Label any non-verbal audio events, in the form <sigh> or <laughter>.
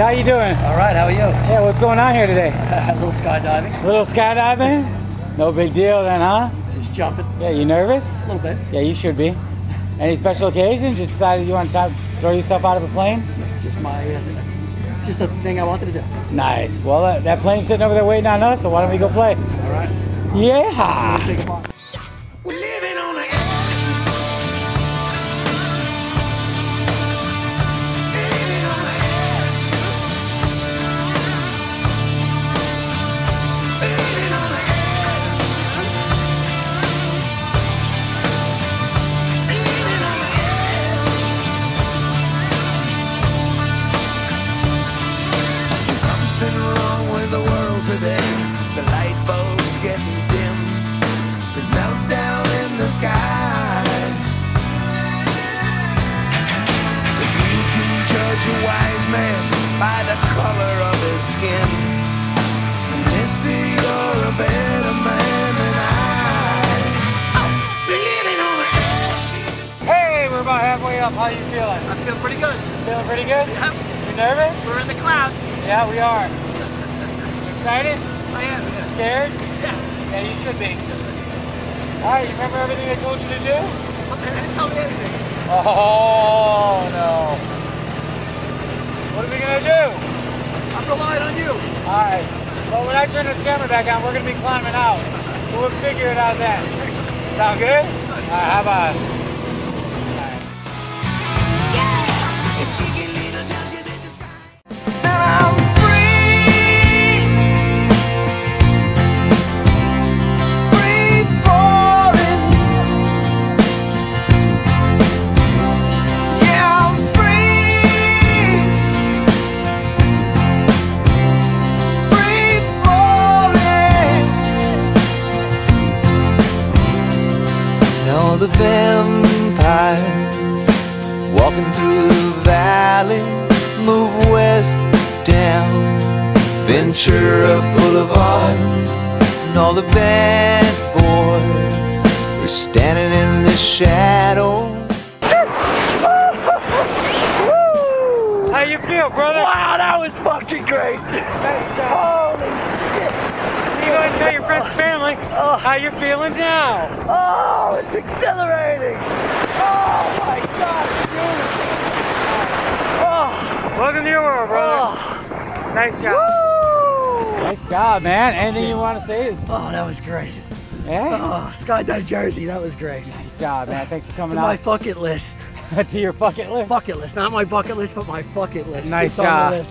How you doing? All right, how are you? Yeah, what's going on here today? <laughs> a little skydiving, A Little skydiving? No big deal then, huh? just jumping Yeah, you nervous? a little bit. Yeah, you should be. Any special occasion? Just decided you want to throw yourself out of a plane? Just my, uh, just a thing I wanted to do. Nice. Well, uh, that plane's sitting over there waiting on us, so why don't we go play? All right. Yeah. The world today. The light bulbs getting dim. There's meltdown in the sky. If you can judge a wise man by the color of his skin, then mister, you're a better man than I. Oh, living on the edge. Hey, we're about halfway up. How you feeling? I feel pretty good. Feeling pretty good? Yep. You nervous? We're in the cloud. Yeah, we are. Excited? I am, yeah. Scared? Yeah. Yeah, you should be. All right, you remember everything I told you to do? What the heck? Tell me. Oh, no. What are we going to do? I'm relying on you. All right. Well, when I turn the camera back on, we're going to be climbing out. So we'll figure it out then. Sound good? All right, how about Now the vampires walking through the valley move west down Ventura Boulevard, and all the bad boys are standing in the shadows. How you feel, brother? Wow, that was fucking great. Holy shit. You go and tell your friends and family Oh. how you're feeling now. Oh, it's exhilarating. Oh my God, it's beautiful. Oh, Welcome to your world, brother. oh. Nice job. Woo! Nice job, man. Anything you want to say? Oh, that was great. Yeah. Oh, Skydive Jersey, that was great. Nice job, man. Thanks for coming To coming my bucket list. <laughs> to your bucket list. Bucket list, not my bucket list, but my bucket list. Nice It's on the job.